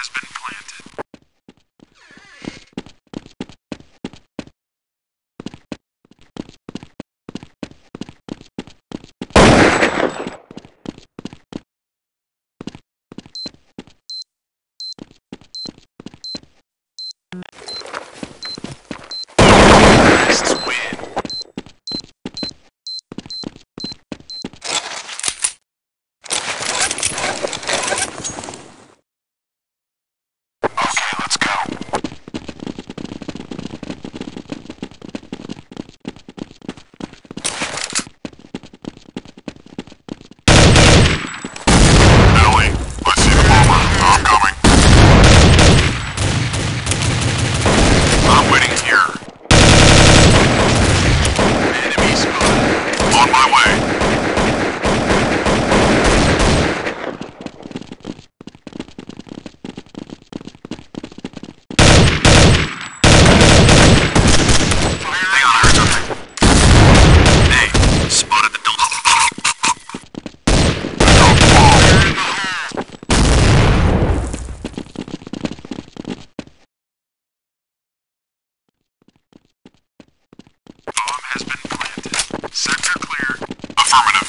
has been planted. Affirmative.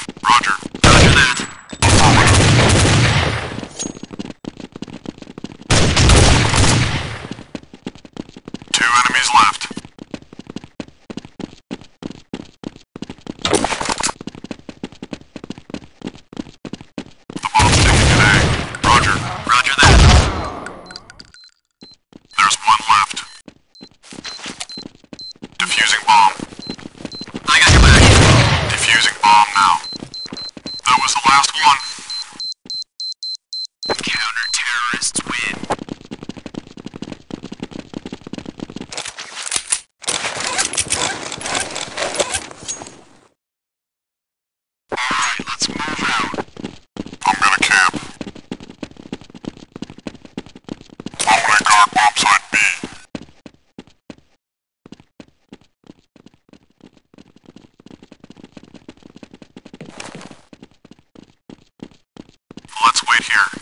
Here.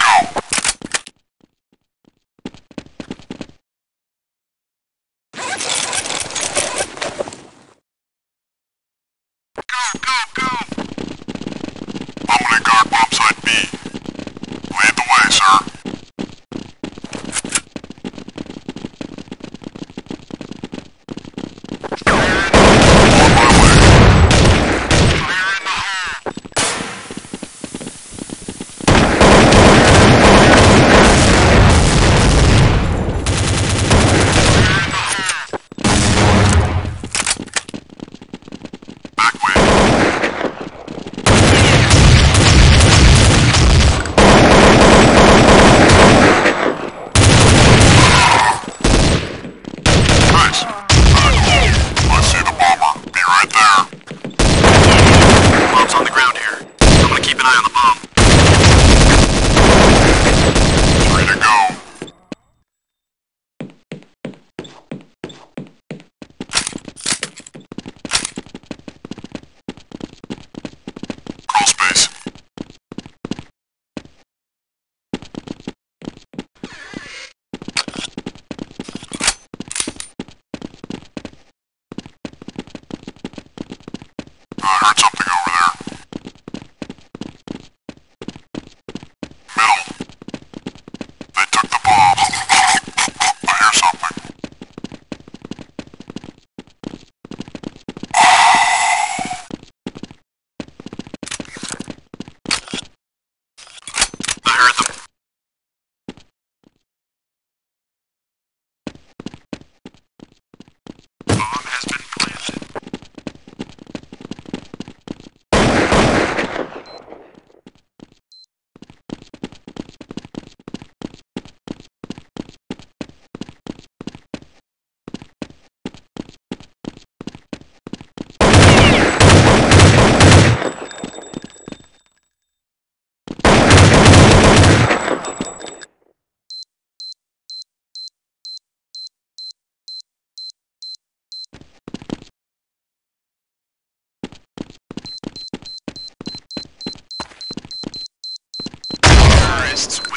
Terrorists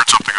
I heard